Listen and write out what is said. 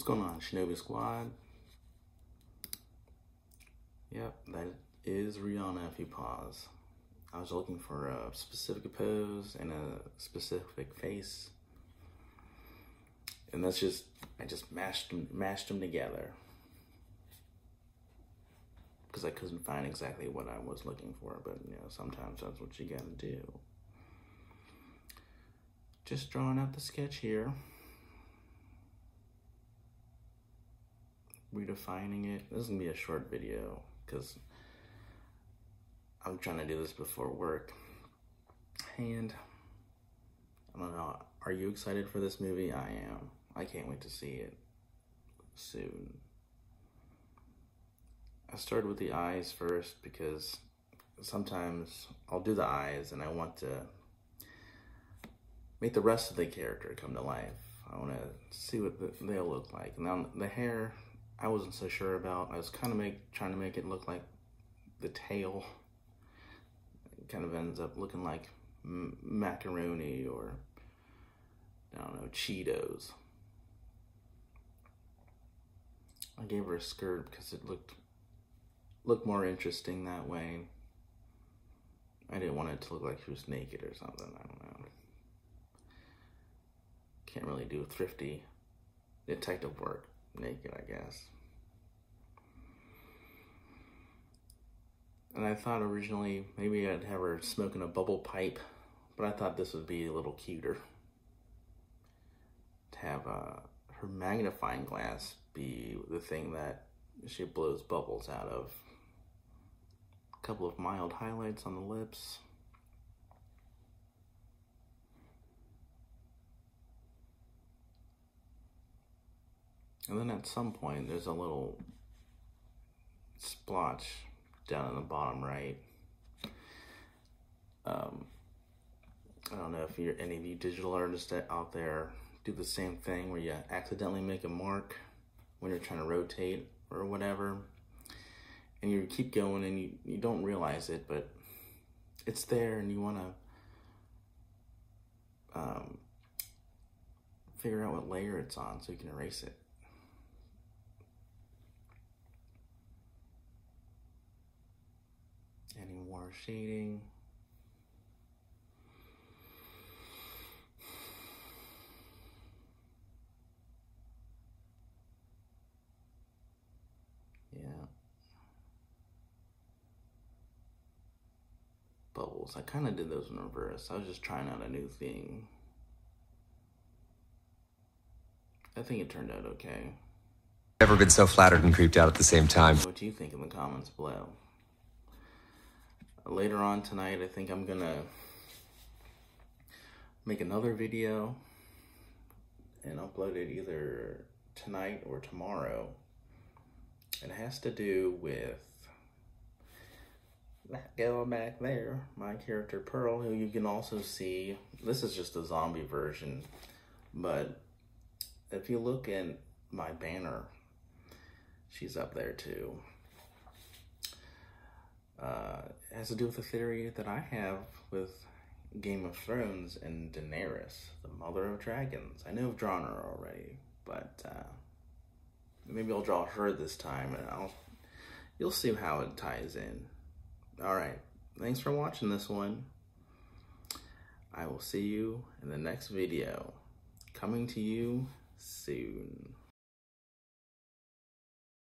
What's going on, Shinobi Squad? Yep, that is Rihanna if you pause. I was looking for a specific pose and a specific face. And that's just, I just mashed them, mashed them together. Because I couldn't find exactly what I was looking for, but you know, sometimes that's what you gotta do. Just drawing out the sketch here. Redefining it. This is gonna be a short video because I'm trying to do this before work. And I don't know, are you excited for this movie? I am. I can't wait to see it soon. I started with the eyes first because sometimes I'll do the eyes and I want to make the rest of the character come to life. I want to see what they'll look like. Now the hair, I wasn't so sure about. I was kind of make trying to make it look like the tail. It kind of ends up looking like macaroni or I don't know Cheetos. I gave her a skirt because it looked looked more interesting that way. I didn't want it to look like she was naked or something. I don't know. Can't really do thrifty detective work naked, I guess. And I thought originally maybe I'd have her smoking a bubble pipe, but I thought this would be a little cuter. To have uh, her magnifying glass be the thing that she blows bubbles out of. A couple of mild highlights on the lips. And then at some point, there's a little splotch down in the bottom right. Um, I don't know if you're any of you digital artists out there do the same thing where you accidentally make a mark when you're trying to rotate or whatever. And you keep going and you, you don't realize it, but it's there and you want to um, figure out what layer it's on so you can erase it. Any more shading. Yeah. Bubbles. I kind of did those in reverse. I was just trying out a new thing. I think it turned out okay. Never been so flattered and creeped out at the same time. What do you think in the comments below? Later on tonight, I think I'm gonna make another video and upload it either tonight or tomorrow. It has to do with that girl back there, my character Pearl, who you can also see. This is just a zombie version, but if you look in my banner, she's up there too. Uh, has to do with a theory that I have with Game of Thrones and Daenerys, the mother of dragons. I know I've drawn her already, but uh, maybe I'll draw her this time, and I'll you'll see how it ties in. All right, thanks for watching this one. I will see you in the next video. Coming to you soon.